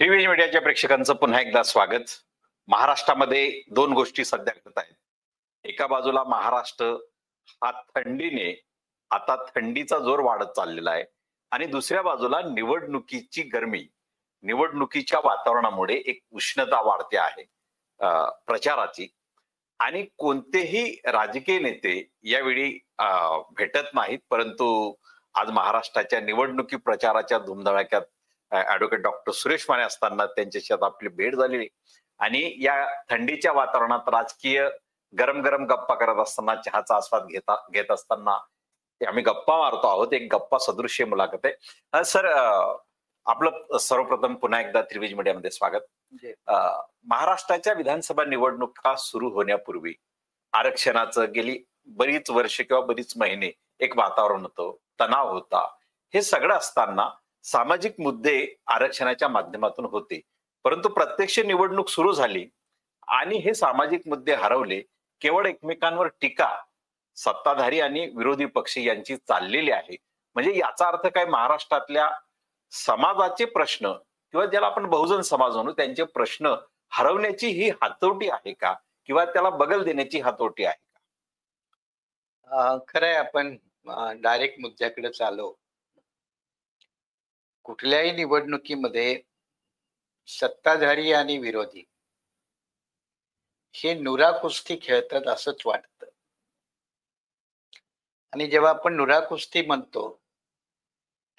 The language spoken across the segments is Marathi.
टीव्ही मीडियाच्या प्रेक्षकांचं पुन्हा एकदा स्वागत. महाराष्ट्रामध्ये दोन गोष्टी सध्या घडत आहेत. एका बाजूला महाराष्ट्र हा थंडीने आता थंडीचा जोर वाढत चाललेला आहे. आणि दुसऱ्या बाजूला निवडणुकीची गरमी निवडणुकीच्या वातावरणामुळे एक उष्णता वाढते आहे प्रचाराची. आणि कोणतेही राजकीय नेते यावेळी अं, भेटत नाहीत परंतु आज महाराष्ट्राच्या निवडणुकी प्रचाराच्या धुमधडाक्यात ऍडव्होकेट डॉक्टर सुरेश माने असताना त्यांच्याशी आता आपली भेट झालेली. आणि या थंडीच्या वातावरणात राजकीय गरम गरम गप्पा करत असताना चहाचा आस्वाद घेता घेत असताना आम्ही गप्पा मारतो आहोत. एक गप्पा सदृश्य मुलाखत आहे. सर आपलं सर्वप्रथम पुन्हा एकदा त्रिवेज मीडियामध्ये स्वागत. महाराष्ट्राच्या विधानसभा निवडणुका सुरू होण्यापूर्वी आरक्षणाचं गेली बरीच वर्ष किंवा बरीच महिने एक वातावरण होतं तणाव होता. हे सगळं असताना सामाजिक मुद्दे आरक्षणाच्या माध्यमातून होते. परंतु प्रत्यक्ष निवडणूक सुरू झाली आणि हे सामाजिक मुद्दे हरवले केवळ एकमेकांवर टीका सत्ताधारी आणि विरोधी पक्ष यांची चाललेली आहे. म्हणजे याचा अर्थ काय? महाराष्ट्रातल्या समाजाचे प्रश्न किंवा ज्याला आपण बहुजन समाज म्हणू त्यांचे प्रश्न हरवण्याची ही हातोटी आहे का? किंवा त्याला बगल देण्याची हातोटी आहे का? खरंय आपण डायरेक्ट मुद्द्याकडे चालो कुठल्याही निवडणुकीमध्ये सत्ताधारी आणि विरोधी हे नुरा कुस्ती खेळतात असंच वाटतं. आणि जेव्हा आपण नुरा कुस्ती म्हणतो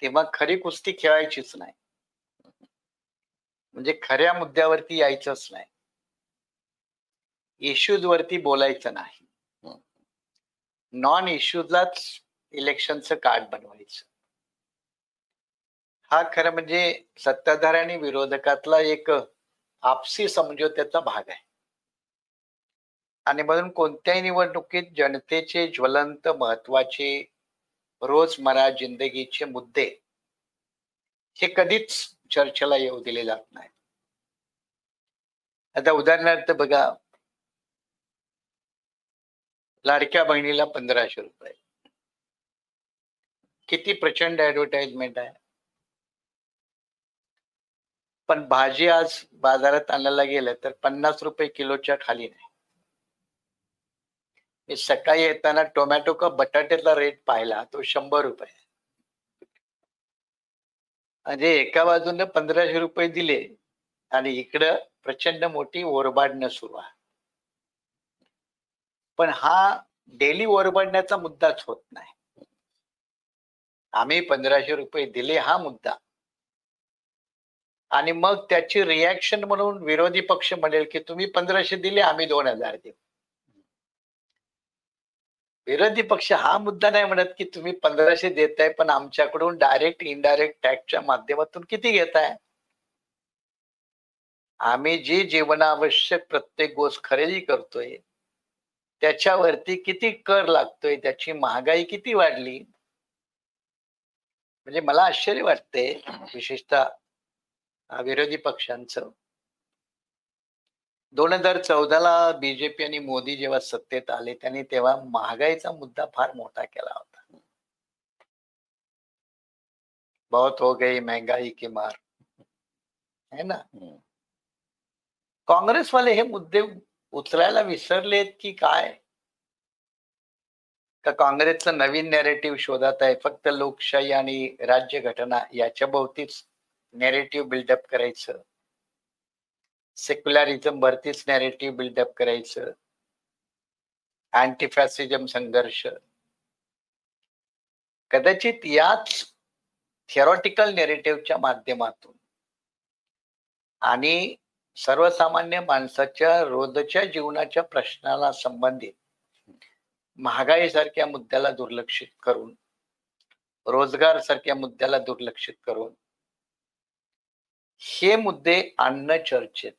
तेव्हा खरी कुस्ती खेळायचीच नाही. म्हणजे खऱ्या मुद्द्यावरती यायचंच नाही. इश्यूज वरती बोलायचं नाही. नॉन इश्यूजलाच इलेक्शनचं कार्ड बनवायचं. हा खरं म्हणजे सत्ताधारी आणि विरोधकातला एक आपसी समझोत्याचा भाग आहे. आणि म्हणून कोणत्याही निवडणुकीत जनतेचे ज्वलंत महत्त्वाचे रोजमर्रा जिंदगीचे मुद्दे हे कधीच चर्चेला येऊ दिले जात नाही आता उदाहरणार्थ बघा लाडक्या बहिणीला पंधराशे रुपये. किती प्रचंड ऍडव्हर्टाइजमेंट आहे. पण भाजी आज बाजारात आणायला गेलं तर पन्नास रुपये किलोच्या खाली नाही. मी सकाळी येताना टोमॅटो का बटाट्याचा रेट पाहिला तो शंभर रुपये. म्हणजे एका बाजूने पंधराशे रुपये दिले आणि इकडं प्रचंड मोठी ओरबाडणं सुरू आहे. पण हा डेली ओरबाडण्याचा मुद्दाच होत नाही. आम्ही पंधराशे रुपये दिले हा मुद्दा. आणि मग त्याची रिॲक्शन म्हणून विरोधी पक्ष म्हणेल की तुम्ही पंधराशे दिले आम्ही दोन हजार देऊ. विरोधी पक्ष हा मुद्दा नाही म्हणत की तुम्ही पंधराशे देताय पण आमच्याकडून डायरेक्ट इनडायरेक्ट टॅक्सच्या माध्यमातून किती घेताय? आम्ही जी जीवनावश्यक प्रत्येक गोष्ट खरेदी करतोय त्याच्यावरती किती कर लागतोय त्याची महागाई किती वाढली? म्हणजे मला आश्चर्य वाटते विशेषतः विरोधी पक्षांचं. दोन हजार चौदाला बीजेपी आणि मोदी जेव्हा सत्तेत आले त्यांनी तेव्हा महागाईचा मुद्दा फार मोठा केला होता. बहुत हो गई महंगाई की मार. है ना? हम्म. काँग्रेसवाले हे मुद्दे उचलायला विसरलेत की काय? का काँग्रेसचं नवीन नॅरेटिव्ह शोधात आहे फक्त लोकशाही आणि राज्यघटना याच्या भोवतीच नॅरेटिव्ह बिल्डअप करायचं. सेक्युलरिझम वरतीच नॅरेटिव्ह बिल्डअप करायचं. अँटीफॅसिझम संघर्ष. कदाचित याच थिअरॉटिकल नेरेटिव्हच्या माध्यमातून आणि सर्वसामान्य माणसाच्या रोजच्या जीवनाच्या प्रश्नाला संबंधित महागाई सारख्या मुद्द्याला दुर्लक्षित करून रोजगार सारख्या मुद्द्याला दुर्लक्षित करून हे मुद्दे आणणं चर्चेत.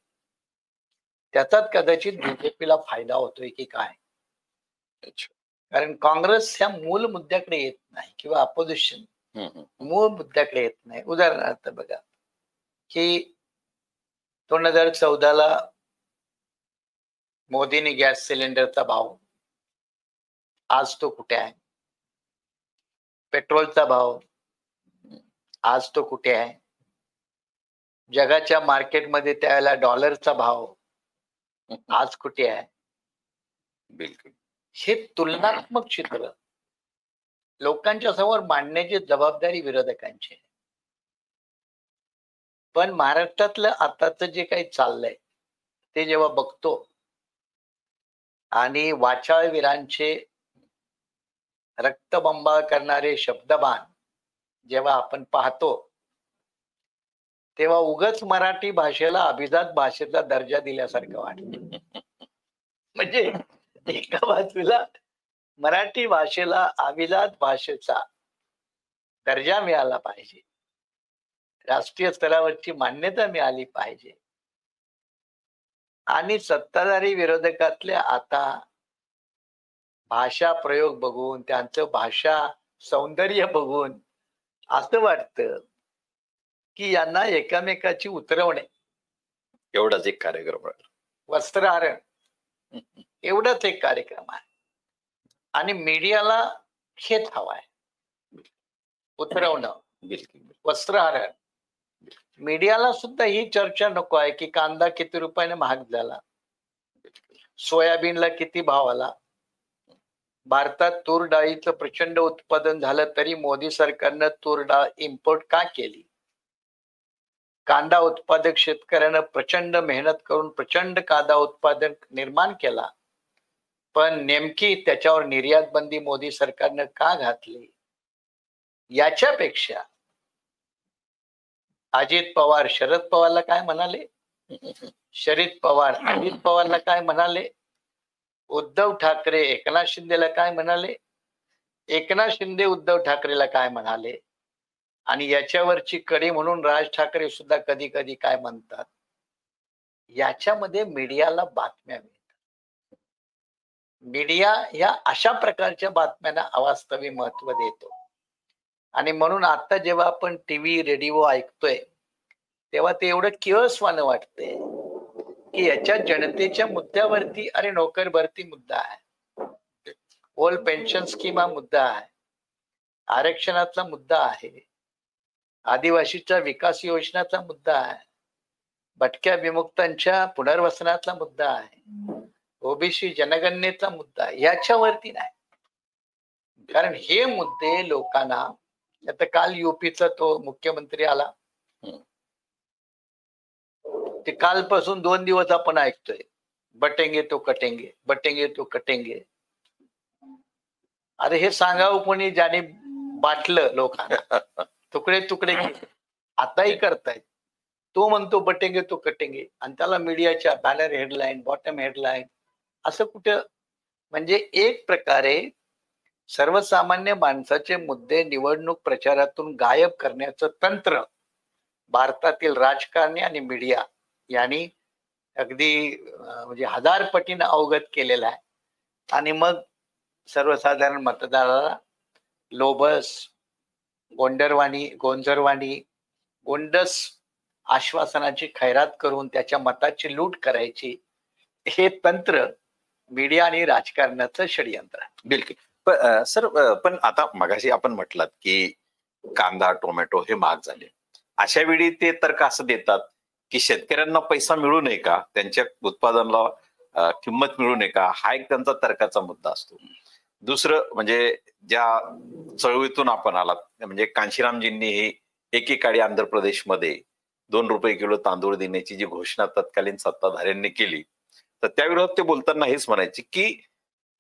त्याचाच कदाचित बीजेपीला फायदा होतोय की काय? कारण काँग्रेस ह्या मूल मुद्द्याकडे येत नाही किंवा अपोजिशन. मूळ मुद्द्याकडे येत नाही. उदाहरणार्थ बघा की दोन हजार चौदाला मोदीने गॅस सिलेंडरचा भाव आज तो कुठे आहे? पेट्रोलचा भाव आज तो कुठे आहे? जगाच्या मार्केटमध्ये त्यावेळेला डॉलरचा भाव आज कुठे आहे बिलकुल हे तुलनात्मक चित्र लोकांच्या समोर मांडण्याची जबाबदारी विरोधकांची आहे. पण महाराष्ट्रातलं आताच जे काही चाललंय ते जेव्हा बघतो आणि वाचाळवीरांचे रक्तबंबा करणारे शब्दबाण जेव्हा आपण पाहतो तेव्हा उगच मराठी भाषेला अभिजात भाषेचा दर्जा दिल्यासारखं वाटत. म्हणजे एका बाजूला मराठी भाषेला अभिजात भाषेचा दर्जा मिळाला पाहिजे. राष्ट्रीय स्तरावरची मान्यता मिळाली पाहिजे. आणि सत्ताधारी विरोधकातल्या आता भाषा प्रयोग बघून त्यांचं भाषा सौंदर्य बघून असं वाटतं की यांना एकामेकाची उतरवणे. एवढाच एक कार्यक्रम आहे. वस्त्रहरण. एवढाच एक कार्यक्रम आहे. आणि मीडियाला हेच हवाय उतरवणं. वस्त्रहरण. मीडियाला सुद्धा ही चर्चा नको आहे की कांदा किती रुपयाने महाग झाला. सोयाबीनला किती भाव आला. भारतात तूर डाळीचं प्रचंड उत्पादन झालं तरी मोदी सरकारनं तूर डाळ इम्पोर्ट का केली? कांदा उत्पादक शेतकऱ्यानं प्रचंड मेहनत करून प्रचंड कांदा उत्पादन निर्माण केला. पण नेमकी त्याच्यावर निर्यात बंदी मोदी सरकारनं का घातली? याच्यापेक्षा अजित पवार शरद पवारला काय म्हणाले? शरद पवार अजित पवारला काय म्हणाले? उद्धव ठाकरे एकनाथ शिंदेला काय म्हणाले? एकनाथ शिंदे उद्धव ठाकरेला काय म्हणाले? आणि याच्यावरची कडी म्हणून राज ठाकरे सुद्धा कधी कधी काय म्हणतात? याच्यामध्ये मीडियाला बातम्या मिळतात. मीडिया या अशा प्रकारच्या बातम्यांना अवास्तवी महत्त्व देतो. आणि म्हणून आता जेव्हा आपण टीव्ही रेडिओ ऐकतोय तेव्हा ते एवढं किळसवानं वाटतंय की याच्या जनतेच्या मुद्द्यावरती अरे नोकर भरती मुद्दा आहे. ओल्ड पेन्शन स्कीम हा मुद्दा आहे. आरक्षणाचा मुद्दा आहे. आदिवासीच्या विकास योजनाचा मुद्दा आहे. भटक्या विमुक्तांच्या पुनर्वसनाचा मुद्दा आहे. ओबीसी जनगणनेचा मुद्दा आहे. याच्यावरती नाही. कारण हे मुद्दे लोकांना आता काल युपीचा तो मुख्यमंत्री आला. ते कालपासून दोन दिवस आपण ऐकतोय. बटेंगे तो कटेंगे बटेंगे तो कटेंगे. अरे हे सांगावं कोणी ज्याने बाटलं लोकांना. तुकडे तुकडे. आताही करतायत. तो म्हणतो बटेंगे तो कटेंगे. आणि त्याला मीडियाच्या बॅनर हेडलाईन बॉटम हेडलाईन असं कुठं? म्हणजे एक प्रकारे सर्वसामान्य माणसाचे मुद्दे निवडणूक प्रचारातून गायब करण्याचं तंत्र भारतातील राजकारणी आणि मीडिया यांनी अगदी म्हणजे हजार पटीनं अवगत केलेला आहे. आणि मग सर्वसाधारण मतदाराला लोबस गोंडरवाणी गोंजरवाणी गोंडस आश्वासनाची खैरात करून त्याच्या मताची लूट करायची हे तंत्र मीडिया आणि राजकारणाचं षडयंत्र बिलकुल. सर पण आता मगाशी आपण म्हटलात की कांदा टोमॅटो हे महाग झाले. अशा वेळी ते तर्क असं देतात की शेतकऱ्यांना पैसा मिळू नये का? त्यांच्या उत्पादनाला किंमत मिळू नये का? हा एक त्यांचा तर्काचा मुद्दा असतो. दुसरं म्हणजे ज्या चळवळीतून आपण आलात म्हणजे कांशीरामजींनी ही एकेकाळी आंध्र प्रदेशमध्ये दोन रुपये किलो तांदूळ देण्याची जी घोषणा तत्कालीन सत्ताधाऱ्यांनी केली तर त्याविरोधात ते बोलताना हेच म्हणायचे की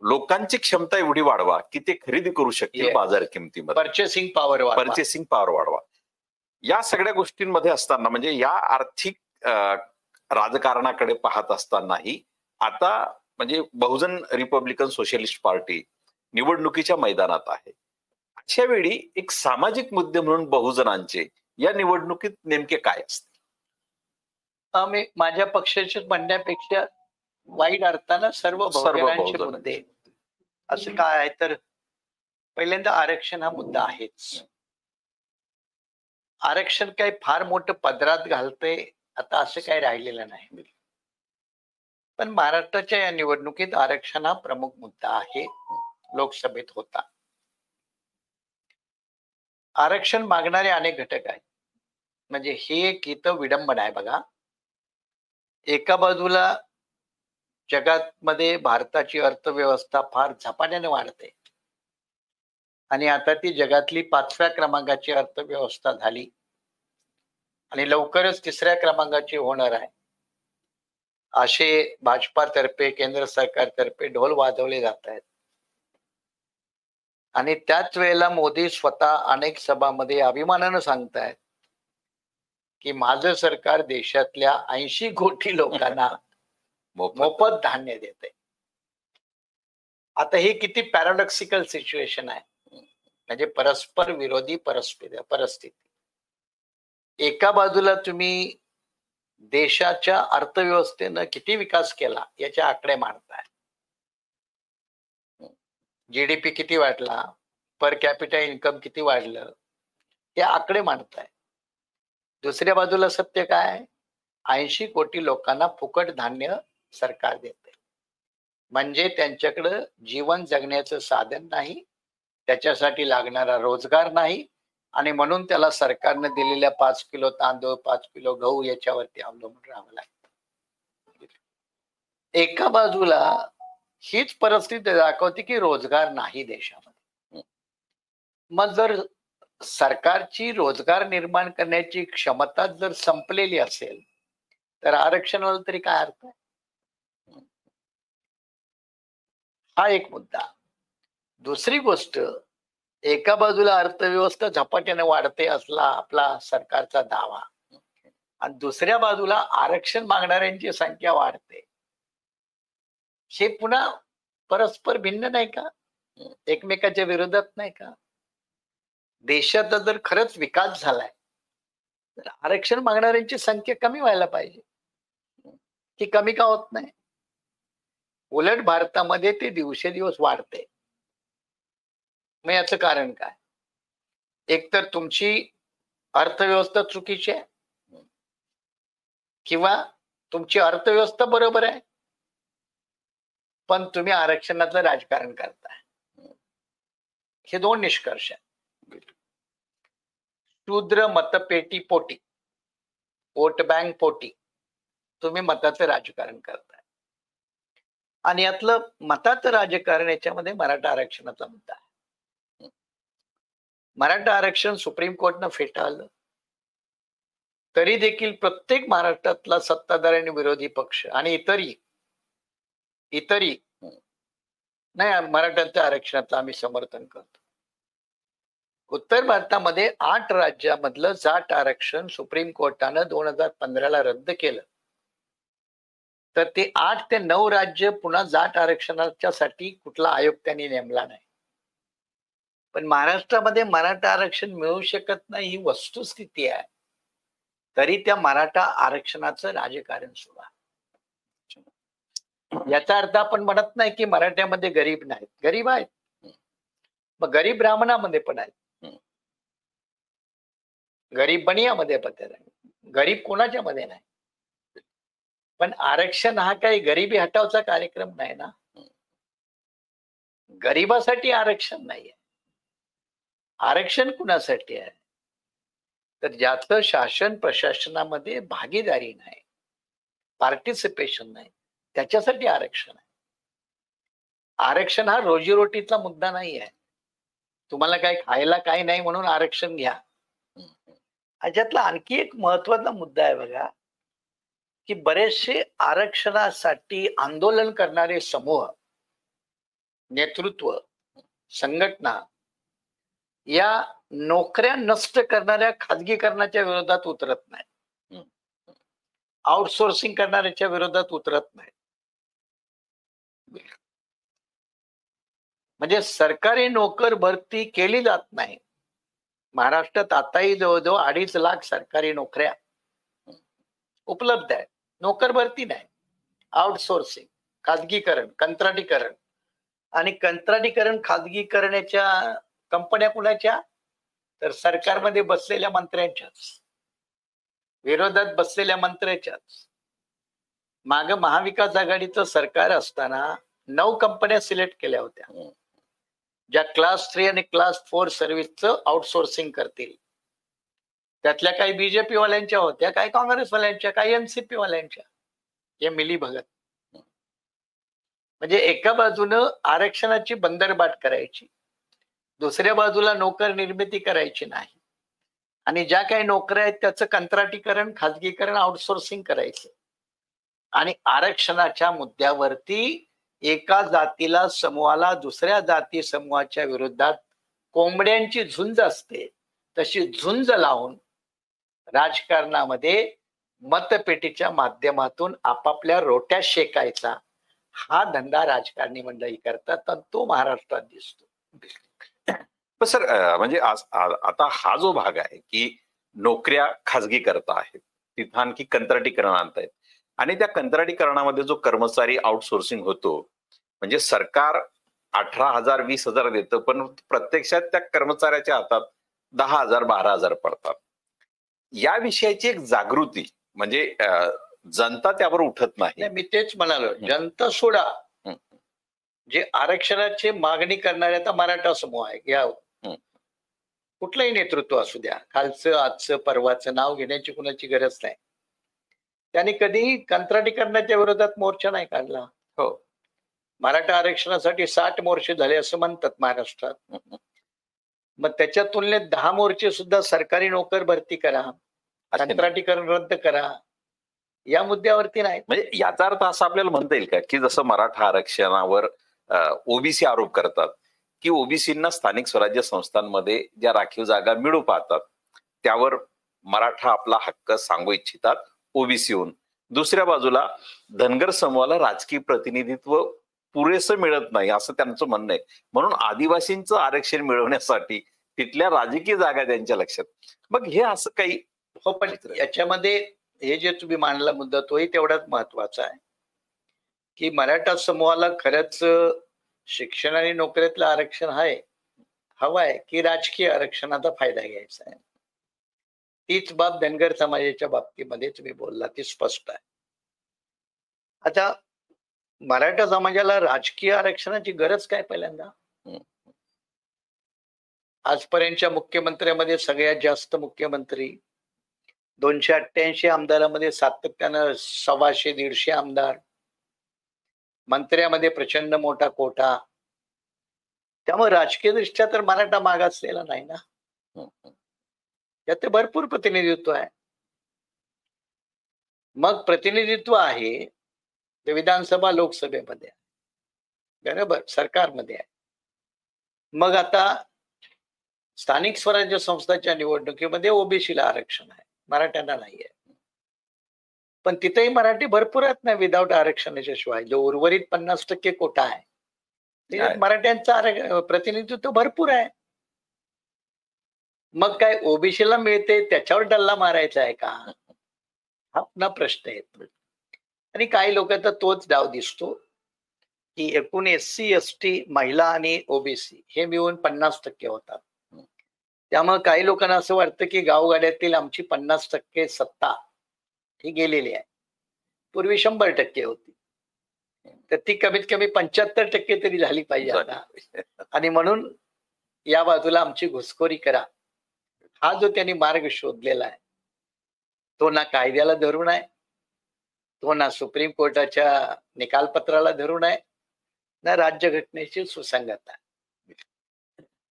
लोकांची क्षमता एवढी वाढवा की ते खरेदी करू शकतील. बाजार किमतीमध्ये. पर्चेसिंग पॉवर पर्चेसिंग पॉवर वाढवा. या सगळ्या गोष्टींमध्ये असताना म्हणजे या आर्थिक राजकारणाकडे पाहत असतानाही आता म्हणजे बहुजन रिपब्लिकन सोशलिस्ट पार्टी निवडणुकीच्या मैदानात आहे. अशा वेळी एक सामाजिक मुद्दे म्हणून बहुजनांचे या निवडणुकीत नेमके काय असते? माझ्या पक्षाच्या म्हणण्यापेक्षा वाईट अर्थानं सर्व सर्व बहुजनांचे. मुद्दे. असं काय आहे तर पहिल्यांदा आरक्षण हा मुद्दा आहेच. आरक्षण काही फार मोठं पदरात घालतंय आता असं काही राहिलेलं नाही. पण महाराष्ट्राच्या या निवडणुकीत आरक्षण हा प्रमुख मुद्दा आहे. लोकसभेत होता. आरक्षण मागणारे अनेक घटक आहेत. म्हणजे हे एक इथं विडंबना आहे बघा. एका बाजूला जगात मध्ये भारताची अर्थव्यवस्था फार झपाट्याने वाढते. आणि आता ती जगातली पाचव्या क्रमांकाची अर्थव्यवस्था झाली. आणि लवकरच तिसऱ्या क्रमांकाची होणार आहे. असे भाजपातर्फे केंद्र सरकारतर्फे ढोल वाजवले जात आहेत. आणि त्याच वेळेला मोदी स्वतः अनेक सभामध्ये अभिमानानं सांगतायत की माझं सरकार देशातल्या ऐंशी कोटी लोकांना मोफत. धान्य देते. आता ही किती पॅराडॉक्सिकल सिच्युएशन आहे. म्हणजे परस्पर विरोधी परस्पर परिस्थिती. एका बाजूला तुम्ही देशाच्या अर्थव्यवस्थेनं किती विकास केला याचे आकडे मांडताय. जीडीपी किती वाढला? पर कॅपिटल इन्कम किती वाढलं? हे आकडे मांडताय. दुसऱ्या बाजूला सत्य काय? ऐंशी कोटी लोकांना फुकट धान्य सरकार देते. म्हणजे त्यांच्याकडं जीवन जगण्याचं साधन नाही त्याच्यासाठी लागणारा रोजगार नाही आणि म्हणून त्याला सरकारने दिलेल्या पाच किलो तांदूळ पाच किलो गहू याच्यावरती अवलंबून राहावं लागतं. एका बाजूला हीच परिस्थिती दाखवते की रोजगार नाही देशामध्ये. मग जर सरकारची रोजगार निर्माण करण्याची क्षमता जर संपलेली असेल तर आरक्षणाला तरी काय अर्थ आहे? हा एक मुद्दा. दुसरी गोष्ट एका बाजूला अर्थव्यवस्था झपाट्याने वाढते असला आपला सरकारचा दावा. आणि दुसऱ्या बाजूला आरक्षण मागणाऱ्यांची संख्या वाढते. हे पुन्हा परस्पर भिन्न नाही का? एकमेकाच्या विरोधात नाही का? देशाचा जर खरंच विकास झालाय तर आरक्षण मागणाऱ्यांची संख्या कमी व्हायला पाहिजे. ती कमी का होत नाही? उलट भारतामध्ये ते दिवसेदिवस वाढते. मग याचं कारण काय? एकतर तुमची अर्थव्यवस्था चुकीची आहे. किंवा तुमची अर्थव्यवस्था बरोबर आहे. पण तुम्ही आरक्षणातलं राजकारण करताय. हे दोन निष्कर्ष आहेत. शूद्र मतपेटी पोटी वोट बँक पोटी तुम्ही मताचं राजकारण करताय. आणि यातलं मताचं राजकारण याच्यामध्ये मराठा आरक्षणाचा मुद्दा आहे. मराठा आरक्षण सुप्रीम कोर्टनं फेटाळलं. तरी देखील प्रत्येक महाराष्ट्रातला सत्ताधारी आणि विरोधी पक्ष आणि इतरही इतरही नाही मराठ्यांच्या आरक्षणाचं आम्ही समर्थन करतो. उत्तर भारतामध्ये आठ राज्यामधलं जाट आरक्षण सुप्रीम कोर्टानं दोन हजार पंधराला रद्द केलं. तर ते आठ ते नऊ राज्य पुन्हा जाट आरक्षणाच्या साठी कुठला आयोग त्यांनी नेमला नाही. पण महाराष्ट्रामध्ये मराठा आरक्षण मिळू शकत नाही ही वस्तुस्थिती आहे. तरी त्या मराठा आरक्षणाचं राजकारण सुरू आहे. याचा अर्थ आपण म्हणत नाही की मराठ्यामध्ये गरीब नाहीत. गरीब आहेत. मग गरीब ब्राह्मणामध्ये पण आहेत. गरीब बनियामध्ये पण गरीब कोणाच्या मध्ये नाही? पण आरक्षण हा काही गरिबी हटावचा कार्यक्रम नाही ना? गरिबासाठी आरक्षण नाहीये आरक्षण कुणासाठी आहे? तर ज्याचं शासन प्रशासनामध्ये भागीदारी नाही. पार्टिसिपेशन नाही. त्याच्यासाठी आरक्षण आहे. आरक्षण हा रोजीरोटीतला मुद्दा नाही आहे तुम्हाला काय खायला काही नाही म्हणून आरक्षण घ्या. ह्याच्यातला आणखी एक महत्त्वाचा मुद्दा आहे बघा की बरेचसे आरक्षणासाठी आंदोलन करणारे समूह नेतृत्व संघटना या नोकऱ्या नष्ट करणाऱ्या खाजगीकरणाच्या विरोधात उतरत नाही आउटसोर्सिंग करणाऱ्याच्या विरोधात उतरत नाही म्हणजे सरकारी नोकर भरती केली जात नाही. महाराष्ट्रात आताही जवळजवळ अडीच लाख सरकारी नोकऱ्या उपलब्ध आहेत. नोकर भरती नाही. आउटसोर्सिंग खाजगीकरण कंत्राटीकरण आणि कंत्राटीकरण खाजगीकरणाच्या कंपन्या कुणाच्या? तर सरकारमध्ये बसलेल्या मंत्र्यांच्याच. विरोधात बसलेल्या मंत्र्याच्याच. माग महाविकास आघाडीचं सरकार असताना नऊ कंपन्या सिलेक्ट केल्या होत्या. ज्या क्लास थ्री आणि क्लास फोर सर्व्हिसचं आउटसोर्सिंग करतील. त्यातल्या काही बीजेपी वाल्यांच्या होत्या काही काँग्रेसवाल्यांच्या काही एनसीपी वाल्यांच्या हे मिली भगत. म्हणजे एका बाजूनं आरक्षणाची बंदरबाट करायची दुसऱ्या बाजूला नोकर निर्मिती करायची नाही. आणि ज्या काही नोकऱ्या आहेत त्याचं कंत्राटीकरण खाजगीकरण आउटसोर्सिंग करायचं. आणि आरक्षणाच्या मुद्द्यावरती एका जातीला समूहाला दुसऱ्या जाती समूहाच्या विरोधात कोंबड्यांची झुंज असते. तशी झुंज लावून राजकारणामध्ये मतपेटीच्या माध्यमातून आपापल्या रोट्या शेकायचा हा धंदा राजकारणी मंडळी करतात आणि तो महाराष्ट्रात दिसतो. पण सर म्हणजे आता हा जो भाग आहे की नोकऱ्या खाजगी करता आहेत तिथं आणखी कंत्राटीकरण आणतायत आणि त्या कंत्राटीकरणामध्ये जो कर्मचारी आउटसोर्सिंग होतो म्हणजे सरकार अठरा हजार वीस हजार देतं पण प्रत्यक्षात त्या कर्मचाऱ्याच्या हातात दहा हजार बारा हजार पडतात. या विषयाची एक जागृती म्हणजे जनता त्यावर उठत नाही. मी तेच म्हणालो जनता सोडा. जे आरक्षणाची मागणी करणारे आता मराठा समूह आहे घ्या हं. कुठलंही नेतृत्व असू द्या खालचं आजचं परवाचं नाव घेण्याची कुणाची गरज नाही. त्यांनी कधीही कंत्राटीकरणाच्या विरोधात मोर्चा नाही काढला. हो. मराठा आरक्षणासाठी साठ मोर्चे झाले असं म्हणतात महाराष्ट्रात. मग त्याच्या तुलनेत दहा मोर्चे सुद्धा सरकारी नोकर भरती करा. कंत्राटीकरण रद्द करा या मुद्द्यावरती नाही. म्हणजे याचा अर्थ असं आपल्याला म्हणता येईल का की जसं मराठा आरक्षणावर ओबीसी आरोप करतात की ओबीसींना स्थानिक स्वराज्य संस्थांमध्ये ज्या राखीव जागा मिळू पाहतात त्यावर मराठा आपला हक्क सांगू इच्छितात ओबीसीहून दुसऱ्या बाजूला धनगर समूहाला राजकीय प्रतिनिधित्व पुरेसं मिळत नाही असं त्यांचं म्हणणं आहे. म्हणून आदिवासींचं आरक्षण मिळवण्यासाठी तिथल्या राजकीय जागा त्यांच्या लक्षात. मग हे असं काही हो पण याच्यामध्ये हे जे तुम्ही मांडला मुद्दा तोही तेवढाच महत्त्वाचा आहे. की मराठा समूहाला खरंच शिक्षण आणि नोकरीतलं आरक्षण आहे हवंय की राजकीय आरक्षणाचा फायदा घ्यायचा आहे. तीच बाब धनगर समाजाच्या बाबतीमध्ये तुम्ही बोलला ती स्पष्ट आहे. आता मराठा समाजाला राजकीय आरक्षणाची गरज काय पहिल्यांदा? आजपर्यंतच्या मुख्यमंत्र्यामध्ये सगळ्यात जास्त मुख्यमंत्री दोनशे अठ्ठ्याऐंशी आमदारामध्ये सातत्यानं सव्वाशे दीडशे आमदार. मंत्र्यामध्ये प्रचंड मोठा कोटा. त्यामुळे राजकीय दृष्ट्या तर मराठा मागासलेला नाही ना? त्यात ते भरपूर प्रतिनिधित्व आहे. मग प्रतिनिधित्व आहे ते विधानसभा लोकसभेमध्ये आहे. बरोबर? सरकारमध्ये आहे. मग आता स्थानिक स्वराज्य संस्थाच्या निवडणुकीमध्ये ओबीसीला आरक्षण आहे. मराठ्यांना नाहीये. पण तिथेही मराठी भरपूर आहेत ना विदाऊट आरक्षणाच्या शिवाय. जो उर्वरित पन्नास टक्के कोटा आहे. आहे. मराठ्यांचं प्रतिनिधित्व भरपूर आहे. मग काय ओबीसीला मिळते त्याच्यावर डल्ला मारायचा आहे का? हा पुन्हा प्रश्न येतो आणि काही लोकांचा तोच डाव दिसतो की एकूण एस सी एस टी महिला आणि ओबीसी हे मिळून पन्नास टक्के होतात. त्यामुळे काही लोकांना असं वाटतं की गावगाड्यातील आमची पन्नास टक्के सत्ता ही गेलेली आहे. पूर्वी शंभर टक्के होती. तर ती कमीत कमी पंच्याहत्तर टक्के तरी झाली पाहिजे आता. आणि म्हणून या बाजूला आमची घुसखोरी करा. हा जो त्यांनी मार्ग शोधलेला आहे तो ना कायद्याला धरून आहे तो ना सुप्रीम कोर्टाच्या निकालपत्राला धरून आहे ना राज्यघटनेची सुसंगत आहे.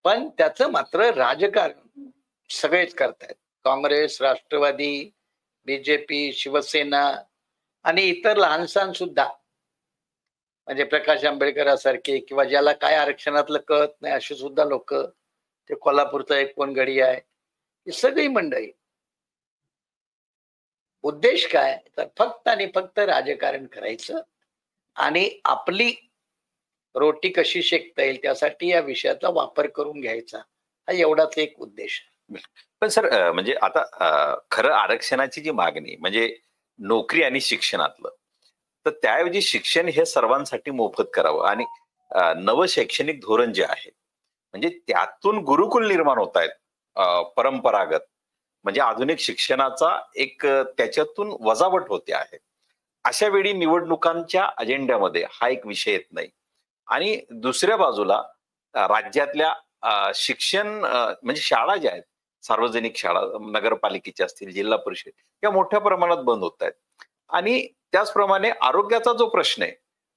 पण त्याच मात्र राजकारण सगळेच करतायत. काँग्रेस राष्ट्रवादी बीजेपी शिवसेना आणि इतर लहान सण सुद्धा म्हणजे प्रकाश आंबेडकरासारखे किंवा ज्याला काय आरक्षणातलं कळत नाही अशी सुद्धा लोक ते कोल्हापूरचा एक कोण गडी आहे ही सगळी मंडळी. उद्देश काय? तर फक्त आणि फक्त राजकारण करायचं आणि आपली रोटी कशी शेकता येईल त्यासाठी या विषयाचा वापर करून घ्यायचा. हा एवढाच एक उद्देश. पण सर म्हणजे आता खरं आरक्षणाची जी मागणी म्हणजे नोकरी आणि शिक्षणातलं तर त्याऐवजी शिक्षण हे सर्वांसाठी मोफत करावं आणि नव शैक्षणिक धोरण जे आहे म्हणजे त्यातून गुरुकुल निर्माण होत आहेत परंपरागत म्हणजे आधुनिक शिक्षणाचा एक त्याच्यातून वजावट होते आहे. अशा वेळी निवडणुकांच्या अजेंड्यामध्ये हा एक विषय येत नाही. आणि दुसऱ्या बाजूला राज्यातल्या शिक्षण म्हणजे शाळा ज्या आहेत सार्वजनिक शाळा नगरपालिकेच्या असतील जिल्हा परिषद या मोठ्या प्रमाणात बंद होत आहेत. आणि त्याचप्रमाणे आरोग्याचा जो प्रश्न आहे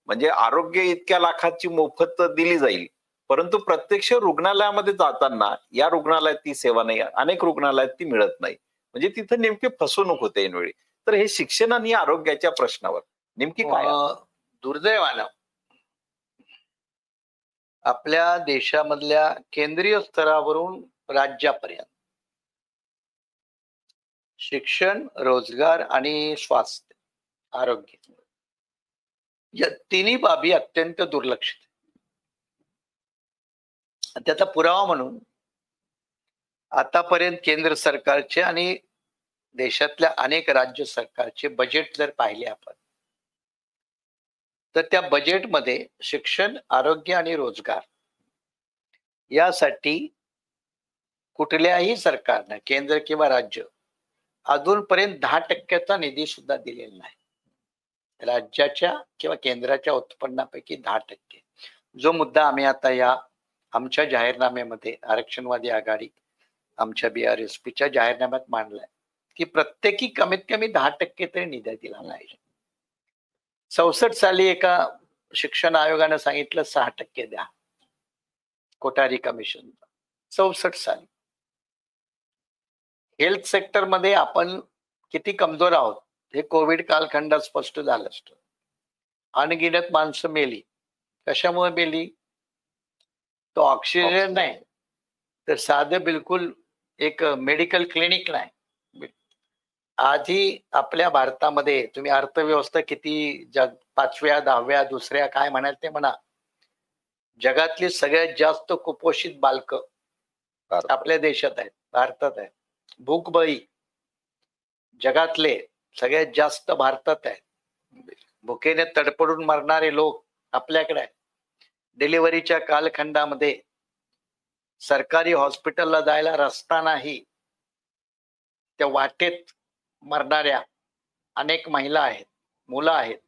म्हणजे आरोग्य इतक्या लाखाची मोफत दिली जाईल परंतु प्रत्यक्ष रुग्णालयामध्ये जाताना या रुग्णालयात ती सेवा नाही अनेक रुग्णालयात ती मिळत नाही. म्हणजे तिथं नेमकी फसवणूक होते ऐनवेळी. तर हे शिक्षण आणि आरोग्याच्या प्रश्नावर नेमकी काय दुर्दैवानं आपल्या देशामधल्या केंद्रीय स्तरावरून राज्यापर्यंत शिक्षण रोजगार आणि स्वास्थ्य आरोग्य या तिन्ही बाबी अत्यंत दुर्लक्षित त्याचा पुरावा म्हणून आतापर्यंत केंद्र सरकारचे आणि देशातल्या अनेक राज्य सरकारचे बजेट जर पाहिले आपण तर त्या बजेटमध्ये शिक्षण आरोग्य आणि रोजगार यासाठी कुठल्याही सरकारनं केंद्र किंवा राज्य अजूनपर्यंत दहा टक्क्याचा निधी सुद्धा दिलेला नाही. राज्याच्या किंवा केंद्राच्या उत्पन्नापैकी दहा टक्के. जो मुद्दा आम्ही आता या आमच्या जाहीरनाम्यामध्ये आरक्षणवादी आघाडी आमच्या बी आर एस पीच्या जाहीरनाम्यात मांडलाय. की प्रत्येकी कमीत कमी दहा टक्के तरी निधी दिला पाहिजे चौसष्ट साली एका शिक्षण आयोगानं सांगितलं सहा टक्के द्या. कोठारी कमिशन चौसष्ट साली. हेल्थ सेक्टरमध्ये आपण किती कमजोर आहोत हे कोविड कालखंडात स्पष्ट झालं असतं. अनगिनत माणसं मेली. कशामुळे मेली? तो ऑक्सिजन नाही. तर साधं बिलकुल एक मेडिकल क्लिनिक नाही. आधी आपल्या भारतामध्ये तुम्ही अर्थव्यवस्था किती जग पाचव्या दहाव्या दुसऱ्या काय म्हणाल ते म्हणा. जगातली सगळ्यात जास्त कुपोषित बालक. आपल्या देशात आहेत भारतात आहेत. भूकबळी जगातले सगळ्यात जास्त भारतात आहेत. भुकेने तडपडून मरणारे लोक आपल्याकडे आहेत. डिलिव्हरीच्या कालखंडामध्ये सरकारी हॉस्पिटलला जायला रस्ता नाही. त्या वाटेत मरणाऱ्या अनेक महिला आहेत मुलं आहेत.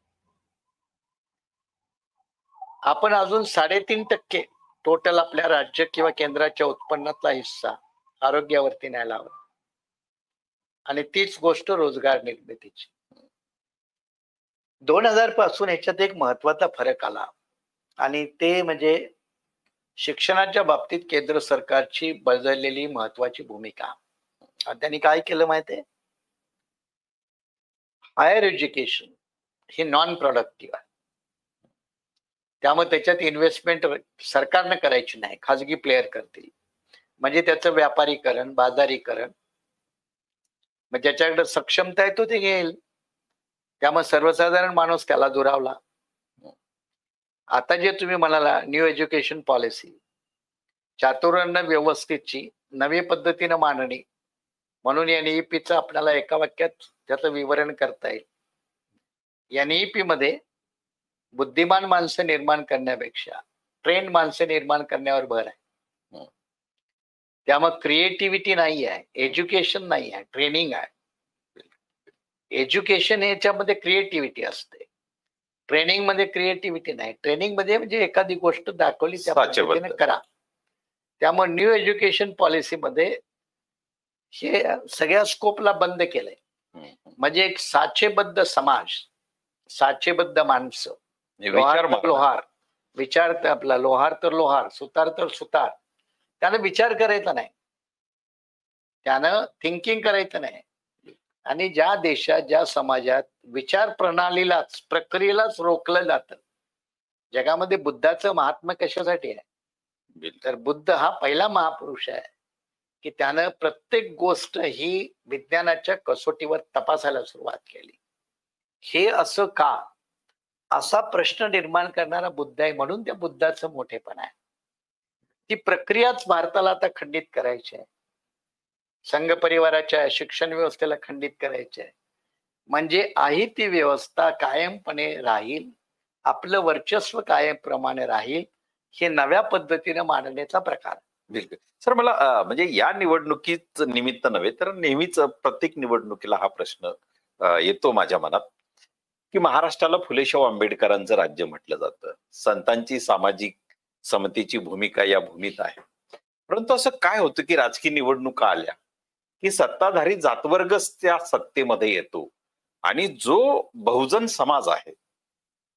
आपण अजून साडेतीन टक्के टोटल आपल्या राज्य किंवा केंद्राच्या उत्पन्नातला हिस्सा आरोग्यावरती न्यायला हवा. आणि तीच गोष्ट रोजगार निर्मितीची. दोन हजारपासून ह्याच्यात एक महत्त्वाचा फरक आला. आणि ते म्हणजे शिक्षणाच्या बाबतीत केंद्र सरकारची बदललेली महत्वाची भूमिका. त्यांनी काय केलं माहितीये? हायर एज्युकेशन हे नॉन प्रोडक्टिव्ह आहे. त्यामुळे त्याच्यात इन्व्हेस्टमेंट सरकारनं करायची नाही खाजगी प्लेअर करतील. म्हणजे त्याचं व्यापारीकरण बाजारीकरण मग ज्याच्याकडे सक्षमता आहे तो ते घेईल. त्यामुळे सर्वसाधारण माणूस त्याला दुरावला. आता जे तुम्ही म्हणाला न्यू एज्युकेशन पॉलिसी चातुर्वर्ण व्यवस्थेची नवी पद्धतीनं मांडणी. म्हणून एनईपीचं आपल्याला एका वाक्यात त्याचं विवरण करता येईल. एनईपी मध्ये बुद्धिमान माणसं निर्माण करण्यापेक्षा ट्रेंड माणसं निर्माण करण्यावर भर आहे. त्यामुळे क्रिएटिव्हिटी नाही आहे एज्युकेशन नाही आहे ट्रेनिंग आहे. एज्युकेशन याच्यामध्ये क्रिएटिव्हिटी असते. ट्रेनिंगमध्ये क्रिएटिव्हिटी नाही. ट्रेनिंगमध्ये म्हणजे एखादी गोष्ट दाखवली त्या. पद्धतीने करा. त्यामुळे न्यू एज्युकेशन पॉलिसीमध्ये हे सगळ्या स्कोपला बंद केलंय. म्हणजे एक साचेबद्ध समाज साचेबद्ध माणसं. लोहार. लोहार. विचार तर आपला लोहार तर लोहार सुतार तर सुतार. त्यानं विचार करायचा नाही. त्यानं थिंकिंग करायचं नाही. आणि ज्या देशात ज्या समाजात विचार प्रणालीलाच प्रक्रियेलाच रोखलं जातं. जगामध्ये बुद्धाचं महात्मा कशासाठी आहे. तर बुद्ध हा पहिला महापुरुष आहे की त्यानं प्रत्येक गोष्ट ही विज्ञानाच्या कसोटीवर तपासायला सुरुवात केली. हे असं का? असा प्रश्न निर्माण करणारा बुद्ध आहे म्हणून त्या बुद्धाचं मोठेपण आहे. ती प्रक्रियाच भारताला आता खंडित करायची आहे. संघ परिवाराच्या शिक्षण व्यवस्थेला खंडित करायची आहे. म्हणजे आहे ती व्यवस्था कायमपणे राहील आपलं वर्चस्व कायमप्रमाणे राहील हे नव्या पद्धतीने मांडण्याचा प्रकार. बिलकुल सर मला म्हणजे या निवडणुकीच निमित्त नव्हे तर नेहमीच प्रत्येक निवडणुकीला हा प्रश्न येतो माझ्या मनात की महाराष्ट्राला फुलेशाव आंबेडकरांचं राज्य म्हटलं जातं. संतांची सामाजिक समतेची भूमिका या भूमीत आहे. परंतु असं काय होतं की राजकीय निवडणुका आल्या की सत्ताधारी जातवर्गच त्या सत्तेमध्ये येतो. आणि जो बहुजन समाज आहे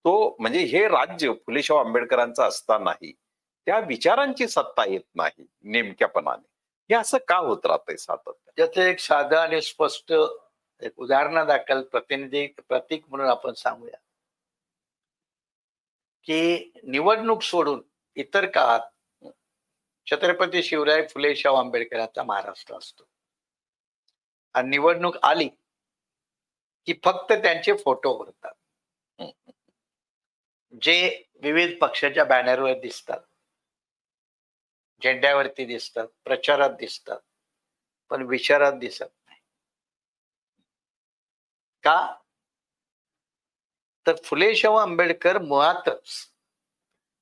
तो म्हणजे हे राज्य फुलेशाह आंबेडकरांचं असतानाही त्या विचारांची सत्ता येत नाही नेमक्यापणाने. हे असं का होत राहतंय सातत्य त्याचं एक साधं आणि स्पष्ट एक उदाहरणादाखल प्रतिनिधी प्रतीक म्हणून आपण सांगूया. की निवडणूक सोडून इतर काळात छत्रपती शिवराय फुले शाहू आंबेडकरांचा महाराष्ट्र असतो. आणि निवडणूक आली की फक्त त्यांचे फोटो उरतात जे विविध पक्षाच्या बॅनरवर दिसतात झेंड्यावरती दिसतात प्रचारात दिसतात पण विचारात दिसत नाही. का? तर फुले शाहू आंबेडकर मुळातच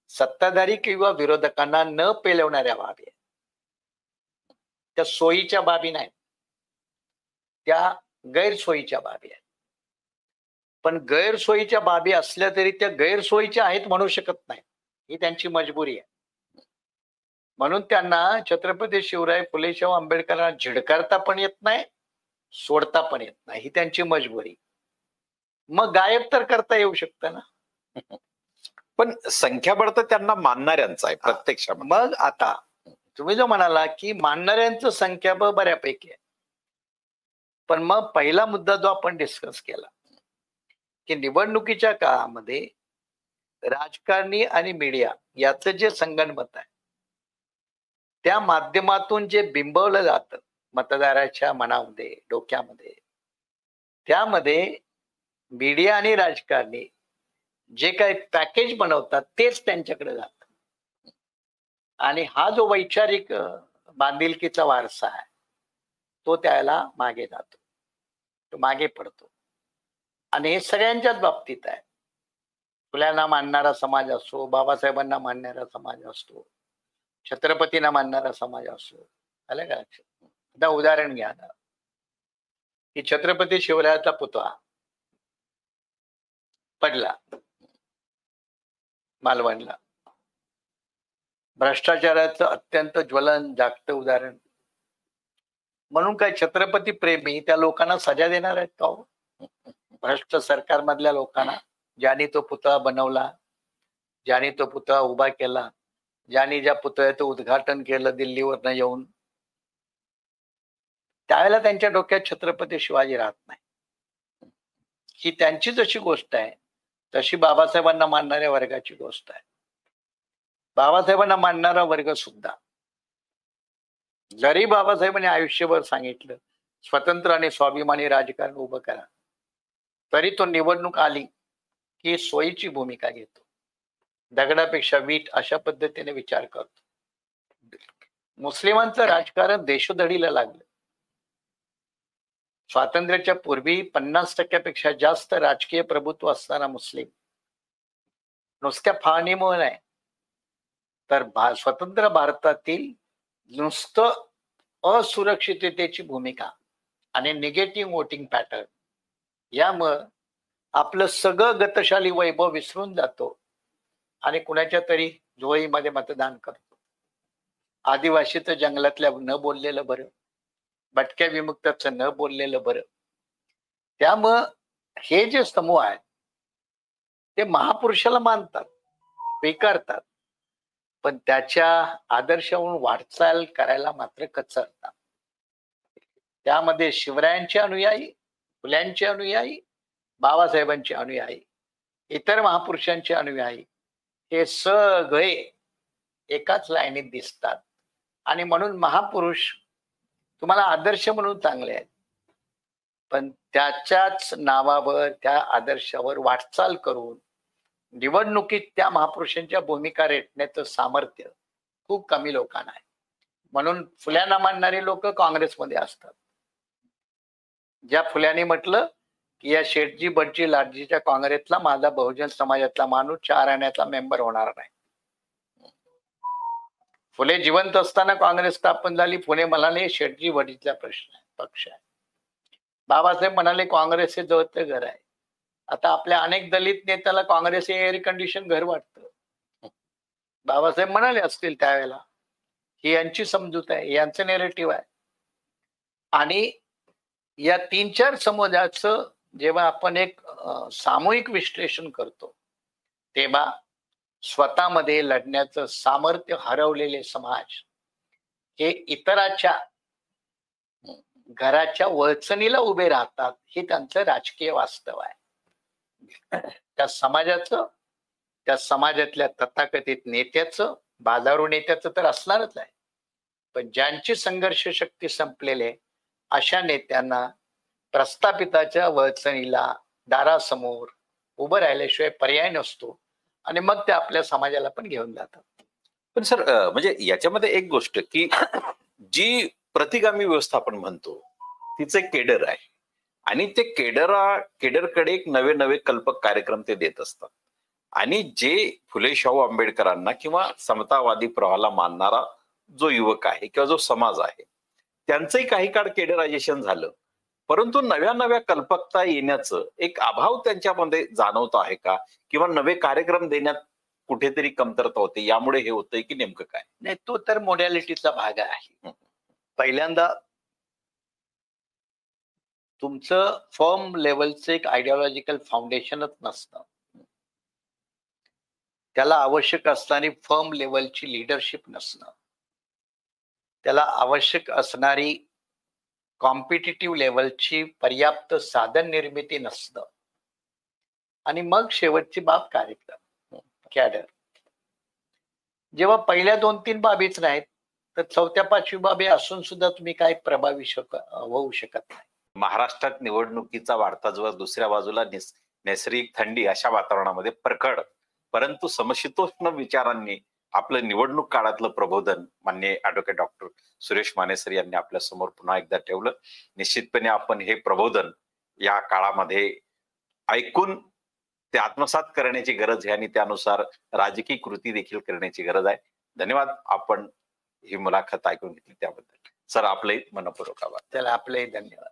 सत्ताधारी किंवा विरोधकांना न पेलवणाऱ्या बाबी आहेत. त्या सोयीच्या बाबी नाहीत. त्या गैरसोयीच्या बाबी आहेत. पण गैरसोयीच्या बाबी असल्या तरी त्या गैरसोयीच्या आहेत म्हणू शकत नाही. ही त्यांची मजबुरी आहे. म्हणून त्यांना छत्रपती शिवराय फुले शाहू आंबेडकरांना झिडकारता पण येत नाही सोडता पण येत नाही. ही त्यांची मजबुरी. मग गायब तर करता येऊ शकतं ना? पण संख्याबळ तर त्यांना मानणाऱ्यांचा आहे प्रत्यक्ष मग आता तुम्ही जो म्हणाला की मानणाऱ्यांचं संख्याबळ बऱ्यापैकी आहे. पण मग पहिला मुद्दा जो आपण डिस्कस केला की निवडणुकीच्या काळामध्ये राजकारणी आणि मीडिया याचं जे संगणमत आहे त्या माध्यमातून जे बिंबवलं जातं मतदाराच्या मनामध्ये डोक्यामध्ये त्यामध्ये मीडिया आणि राजकारणी जे काही पॅकेज बनवतात तेच त्यांच्याकडे जात. आणि हा जो वैचारिक बांधिलकीचा वारसा आहे तो त्याला मागे जातो. तो मागे पडतो. आणि हे सगळ्यांच्याच बाबतीत आहे. फुल्यांना मानणारा समाज असो बाबासाहेबांना मानणारा समाज असतो छत्रपतींना मानणारा समाज असो आलं का लक्षात? आता उदाहरण घ्या ना की छत्रपती शिवरायाचा पुतळा पडला. मालवणला. भ्रष्टाचाराचं अत्यंत ज्वलन जागत उदाहरण. म्हणून काय छत्रपती प्रेमी त्या लोकांना सजा देणार आहेत का हो? भ्रष्ट सरकारमधल्या लोकांना ज्याने तो पुतळा बनवला ज्याने तो पुतळा उभा केला ज्याने ज्या पुतळ्याचं उद्घाटन केलं दिल्लीवरनं येऊन त्यावेळेला त्यांच्या डोक्यात छत्रपती शिवाजी राहत नाही. ही त्यांची जशी गोष्ट आहे तशी बाबासाहेबांना मानणाऱ्या वर्गाची गोष्ट आहे. बाबासाहेबांना मानणारा वर्ग सुद्धा जरी बाबासाहेबांनी आयुष्यभर सांगितलं स्वतंत्र आणि स्वाभिमानी राजकारण उभं करा. तरी तो निवडणूक आली की सोयीची भूमिका घेतो. दगडापेक्षा वीट अशा पद्धतीने विचार करतो. मुस्लिमांचं राजकारण देशोधडीला लागलं. स्वातंत्र्याच्या पूर्वी पन्नास टक्क्यापेक्षा जास्त राजकीय प्रभुत्व असणारा मुस्लिम नुसत्या फाळणीमुळे नाही तर भा स्वतंत्र भारतातील नुसतं असुरक्षिततेची भूमिका आणि निगेटिव्ह वोटिंग पॅटर्न यामुळं आपलं सगळं गतशाली वैभव विसरून जातो आणि कुणाच्या तरी जोळीमध्ये मतदान करतो. आदिवासी तर जंगलातल्या न बोललेलं बरं भटक्या विमुक्ताचं न बोललेलं बरं. त्यामुळं हे जे समूह आहेत ते महापुरुषाला मानतात स्वीकारतात. पण त्याच्या आदर्शावरून वाटचाल करायला मात्र कचरतात त्यामध्ये शिवरायांचे अनुयायी फुल्यांचे अनुयायी बाबासाहेबांचे अनुयायी इतर महापुरुषांचे अनुयायी हे सगळे एकाच लाईनीत दिसतात. आणि म्हणून महापुरुष तुम्हाला आदर्श म्हणून चांगले आहेत. पण त्याच्याच नावावर त्या आदर्शावर वाटचाल करून निवडणुकीत त्या महापुरुषांच्या भूमिका रेटण्याचं सामर्थ्य खूप कमी लोकांना आहे. म्हणून फुल्यांना मानणारी लोक काँग्रेसमध्ये असतात. ज्या फुल्याने म्हटलं की या शेठजी बटजी लाटजीच्या काँग्रेसला माझा बहुजन समाजातला माणूस चार आण्याचा मेंबर होणार नाही. फुले जिवंत असताना काँग्रेस स्थापन झाली फुले म्हणाले शेठजी वडीलचा प्रश्न आहे पक्ष आहे. बाबासाहेब म्हणाले काँग्रेस हे जवळचं घर आहे. आता आपल्या अनेक दलित नेत्याला काँग्रेस हे एअर कंडिशन घर वाटतं. बाबासाहेब म्हणाले असतील त्यावेळेला ही यांची समजूत आहे यांचं नेरेटिव्ह आहे. आणि या तीन चार समाजाचं जेव्हा आपण एक सामूहिक विश्लेषण करतो तेव्हा स्वतःमध्ये लढण्याचं सामर्थ्य हरवलेले समाज हे इतराच्या घराच्या वळचणीला उभे राहतात हे त्यांचं राजकीय वास्तव आहे. त्या समाजाचं त्या समाजातल्या तथाकथित नेत्याचं बाजारू नेत्याचं तर असणारच आहे. पण ज्यांची संघर्ष शक्ती संपलेले अशा नेत्यांना प्रस्थापिताच्या वळचणीला दारासमोर उभं राहिल्याशिवाय पर्याय नसतो आणि मग ते आपल्या समाजाला पण घेऊन जातात. पण सर म्हणजे याच्यामध्ये एक गोष्ट की जी प्रतिगामी व्यवस्था आपण म्हणतो तिचं केडर आहे. आणि ते केडरा केडरकडे एक नवे नवे कल्पक कार्यक्रम ते देत असतात. आणि जे फुले शाहू आंबेडकरांना किंवा समतावादी प्रवाहाला मानणारा जो युवक आहे किंवा जो समाज आहे त्यांचंही काही काळ केडरायझेशन झालं. परंतु नव्या नव्या कल्पकता येण्याचं एक अभाव त्यांच्यामध्ये जाणवत आहे का? किंवा नवे कार्यक्रम देण्यात कुठेतरी कमतरता होते? यामुळे हे होतंय की नेमकं काय? नाही तो तर मोडॅलिटीचा भाग आहे. पहिल्यांदा तुमचं फर्म लेवलचं एक आयडिओलॉजिकल फाउंडेशनच नसतं. त्याला आवश्यक असणारी फर्म लेवलची लिडरशिप नसणं. त्याला आवश्यक असणारी कॉम्पिटिटिव्ह लेवलची पर्याप्त साधन निर्मिती नसणं. आणि मग शेवटची बाब कार्यक्रम कॅडर जेव्हा पहिल्या दोन तीन बाबीच नाहीत तर चौथ्या पाचवी बाबी असून सुद्धा तुम्ही काय प्रभावी शक होऊ शकत नाही. महाराष्ट्रात निवडणुकीचा वाढता जोर दुसऱ्या बाजूला नैसर्गिक थंडी अशा वातावरणामध्ये प्रखड परंतु समशीतोष्ण विचारांनी आपलं निवडणूक काळातलं प्रबोधन मान्य ऍडव्होकेट डॉक्टर सुरेश मानेसर यांनी आपल्यासमोर पुन्हा एकदा ठेवलं. निश्चितपणे आपण हे प्रबोधन या काळामध्ये ऐकून ते आत्मसात करण्याची गरज आहे आणि त्यानुसार राजकीय कृती देखील करण्याची गरज आहे. धन्यवाद. आपण ही मुलाखत ऐकून घेतली त्याबद्दल. सर आपले मनपूर्वक आभार. त्याला आपले धन्यवाद.